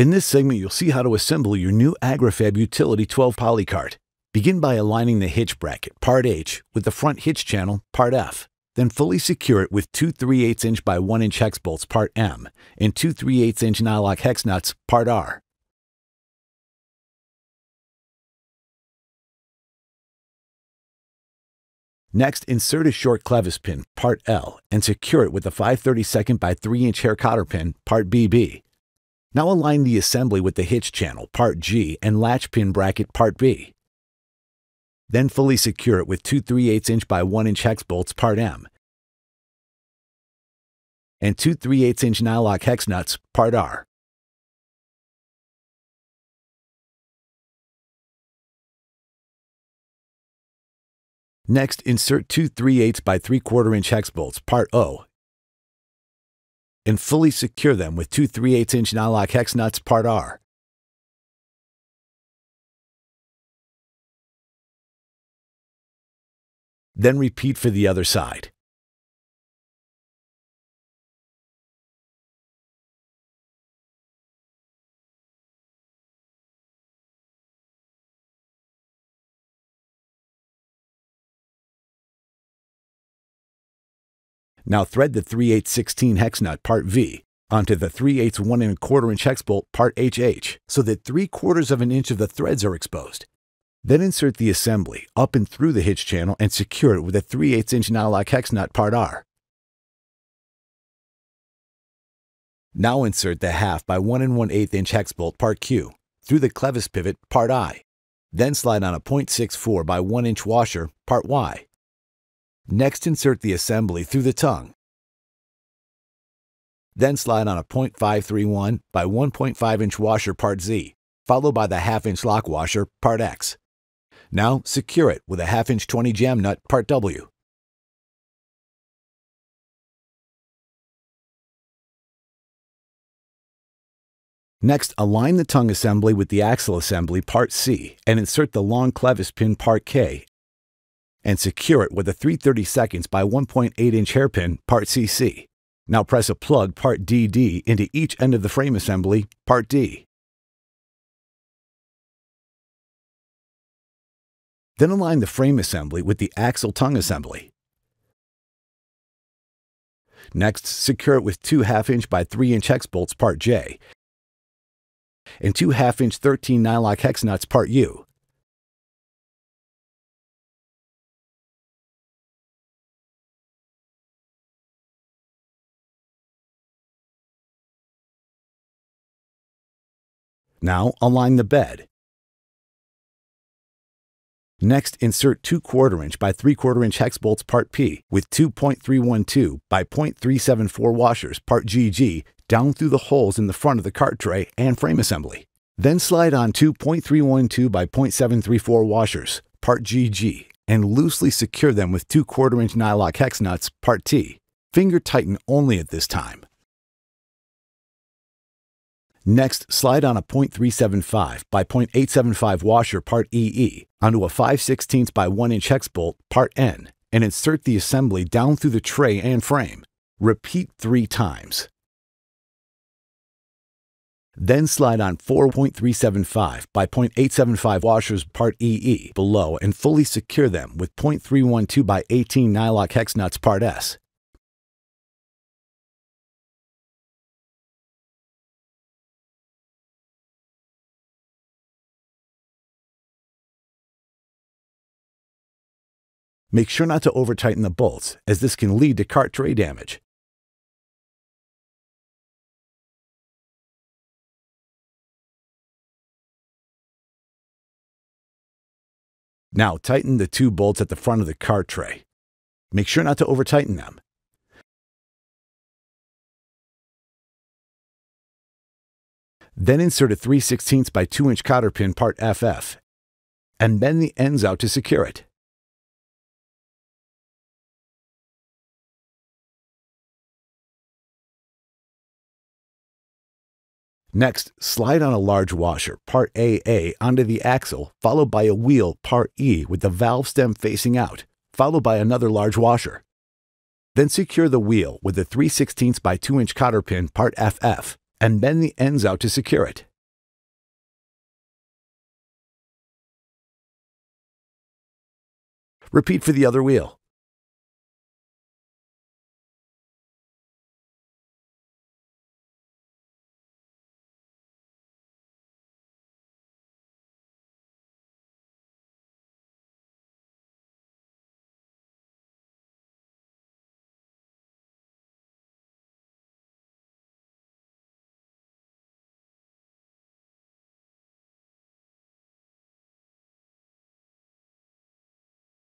In this segment, you'll see how to assemble your new Agri-Fab Utility 12 polycart. Begin by aligning the hitch bracket, part H, with the front hitch channel, part F. Then fully secure it with two 3 8 inch by 1 inch hex bolts, part M, and two 3 8 inch nylock hex nuts, part R. Next, insert a short clevis pin, part L, and secure it with a 5 32nd by 3 inch hair cotter pin, part BB. Now align the assembly with the hitch channel, part G, and latch pin bracket, part B. Then fully secure it with two 3 8 inch by 1 inch hex bolts, part M, and two 3 8 inch nylock hex nuts, part R. Next, insert two 3 8 by 3 quarter inch hex bolts, part O, and fully secure them with two 3 8 inch nylock hex nuts, part R. Then repeat for the other side. Now thread the 3 8 16 hex nut part V onto the 3 8 1 and a quarter inch hex bolt part HH so that 3 quarters of an inch of the threads are exposed. Then insert the assembly up and through the hitch channel and secure it with a 3 8 inch nylock hex nut part R. Now insert the half by 1 and 1 8 inch hex bolt part Q through the clevis pivot part I. Then slide on a 0.64 by 1 inch washer part Y. Next insert the assembly through the tongue. Then slide on a 0.531 by 1.5 inch washer part Z, followed by the half inch lock washer part X. Now secure it with a half inch 20 jam nut part W. Next, align the tongue assembly with the axle assembly part C and insert the long clevis pin part K and secure it with a 3 seconds by 1.8 inch hairpin part CC. Now press a plug part DD into each end of the frame assembly part D. Then align the frame assembly with the axle tongue assembly. Next, secure it with two half inch by 3 inch hex bolts part J and two half inch 13 nylock hex nuts part U. Now align the bed. Next, insert 2 quarter inch by 3 quarter inch hex bolts part P with 2.312 by 0.374 washers part GG down through the holes in the front of the cart tray and frame assembly. Then slide on 2.312 by 0.734 washers part GG and loosely secure them with 2 quarter inch nylock hex nuts part T. Finger tighten only at this time. Next, slide on a 0.375 by 0.875 washer part EE onto a 5 16 by 1 inch hex bolt part N and insert the assembly down through the tray and frame. Repeat three times. Then slide on 4.375 by 0.875 washers part EE below and fully secure them with 0.312 by 18 nylock hex nuts part S. Make sure not to over tighten the bolts, as this can lead to cart tray damage. Now tighten the two bolts at the front of the cart tray. Make sure not to over tighten them. Then insert a 3 16 by 2 inch cotter pin part FF and bend the ends out to secure it. Next, slide on a large washer, part AA, onto the axle, followed by a wheel, part E, with the valve stem facing out, followed by another large washer. Then secure the wheel with the 3 16 by 2 inch cotter pin, part FF, and bend the ends out to secure it. Repeat for the other wheel.